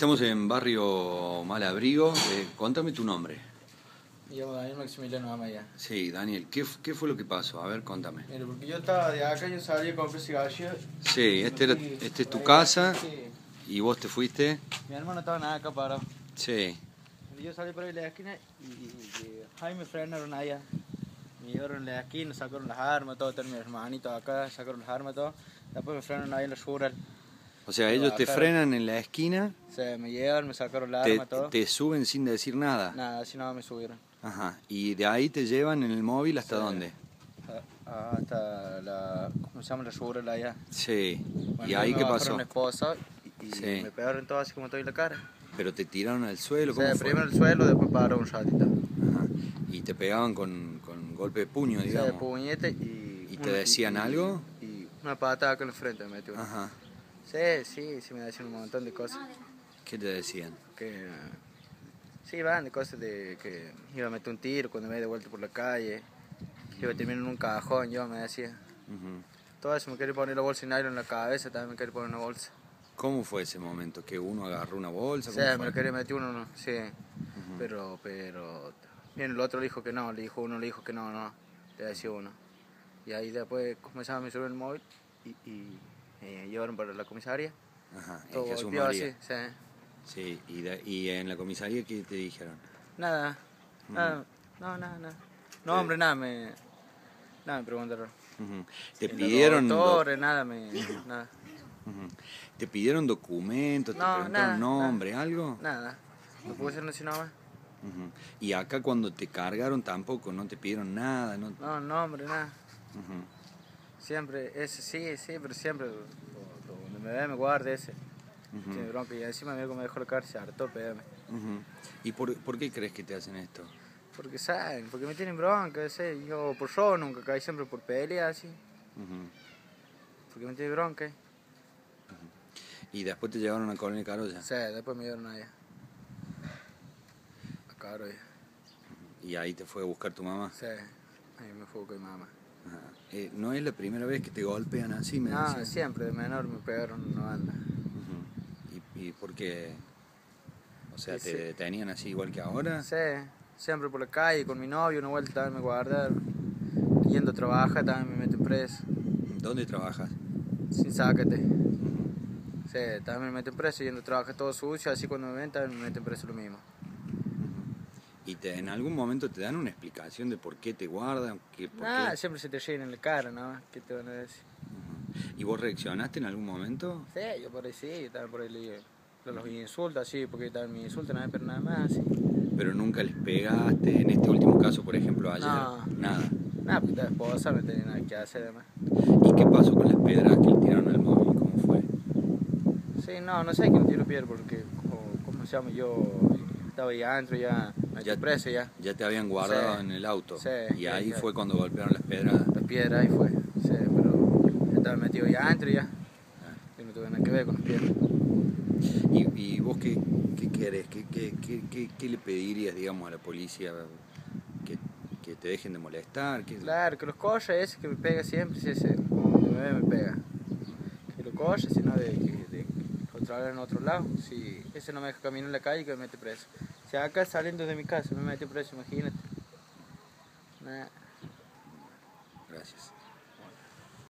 Estamos en barrio Malabrigo. Eh, contame tu nombre. Me llamo Daniel Maximiliano Amaya. Sí, Daniel, ¿qué, qué fue lo que pasó? A ver, contame. Mira, porque yo estaba de acá, yo salí a comprar cigarrillos. Sí, este, era, este es tu casa Sí. y vos te fuiste. Mi hermano estaba nada acá parado. Sí. Yo salí por ahí de la esquina y, y, y ahí me frenaron allá. Me llevaron en la esquina, sacaron las armas, todo, están mis hermanitos acá, sacaron las armas, todo. Después me frenaron ahí en la rural. O sea, ellos te frenan en la esquina, Se me llevaron, me sacaron la te, arma, todo. te suben sin decir nada. Nada, así nada me subieron. Ajá. Y de ahí te llevan en el móvil hasta Sí. dónde? A- Hasta la, ¿cómo se llama la rural allá? Sí. Bueno, ¿Y ahí me qué pasó? una esposa y, y Sí. me pegaron todo así como estoy en la cara. Pero te tiraron al suelo, O ¿cómo sea, fue? primero el suelo, después paró un ratito. Ajá. Y te pegaban con, con golpe de puño, O digamos. puñete y... ¿Y te decían algo? Y una patada acá en la frente me metió. Ajá. Sí, sí, sí me decían un montón de cosas. ¿Qué te decían? Que... Sí, van de cosas de que iba a meter un tiro cuando me de vuelta por la calle. Que iba a terminar en un cajón, yo me decía. Ujú. Todo eso me quería poner la bolsa de nylon en la cabeza, también me quería poner una bolsa. ¿Cómo fue ese momento? ¿Que uno agarró una bolsa? O ¿Cómo sea, fue? me lo quería meter uno, no, sí. Ujú. Pero, pero... Bien, el otro le dijo que no, le dijo uno, le dijo que no, no. Le decía uno. Y ahí después comenzaba me subió el móvil y, y eh, llevaron para la comisaría. Ajá, en Jesús María. así, sí. Sí, y, de- y en la comisaría, ¿qué te dijeron? Nada, nada, no, nada, nada. No, hombre, nada, me... Nada, me preguntaron. Ujú. ¿Te Ni los pidieron, doc- nada, me... Nada, Ujú. ¿Te pidieron documentos? ¿Te No, preguntaron nada, nombre, algo? nada. Pusieron así nomás. Ujú. Y acá cuando te cargaron tampoco, no te pidieron nada, ¿no? No, no, hombre, nada. Siempre, ese sí, sí, pero siempre, do- do- donde me ve, me guarda ese. Ujú. Tiene bronca y encima me me dejó la cárcel, harto, pégame. Ujú. ¿Y por, por qué crees que te hacen esto? Porque saben, porque me tienen bronca, sé, yo por robo nunca caí, siempre por pelea, así. Ujú. Porque me tienen bronca. Y después te llevaron a Coronel Carolla. Sí, después me dieron allá. A caro ya. Y ahí te fue a buscar tu mamá. Sí, ahí me fue con mi mamá. Eh, no es la primera vez que te golpean así, me No, decían. siempre de menor me pegaron una banda. Ujú. ¿Y, ¿Y por qué? O sea, Sí, ¿te sí. detenían así igual que ahora? Sí, siempre por la calle con mi novio, una vuelta también me guardaron. Yendo a trabajar también me meten preso. ¿Dónde trabajas? Sin sácate. Ujú. Sí, también me meten preso yendo a trabajar todo sucio, así cuando me ven también me meten preso lo mismo. ¿Y te, en algún momento te dan una explicación de por qué te guardan? Que, por Nada, qué? siempre se te llena en la cara, ¿no? ¿Qué te van a decir? ¿Y vos reaccionaste en algún momento? Sí, yo por ahí sí, también por ahí le, los insulta, sí, porque también me insultan a pero nada más, sí. Pero nunca les pegaste, en este último caso, por ejemplo, ayer. No. Nada. Nada, pues la esposa no tenía nada que hacer además. ¿Y qué pasó con las pedras que le tiraron al móvil? ¿Cómo fue? Sí, no, no sé quién tiró piedra porque, como, ¿cómo se llama? Yo estaba ahí adentro, ya, Ya- ya preso ya. Ya te habían guardado Sí. en el auto. Sí, y ya- ahí ya. fue cuando golpearon las pedras. La piedra ahí fue, sí, pero estaba metido ya adentro ya. Ah. Yo no tuve nada que ver con las piedras. ¿Y, y vos qué, qué querés? ¿Qué, qué, qué, qué- le pedirías, digamos, a la policía? ¿Que, que te dejen de molestar? ¿Qué- Claro, que los corre ese que me pega siempre, si ese me me pega. Que lo corre, sino de de, controlar en otro lado. Si ese no me deja caminar en la calle, que me mete preso. Si acá saliendo de mi casa me mete preso, imagínate. Gracias.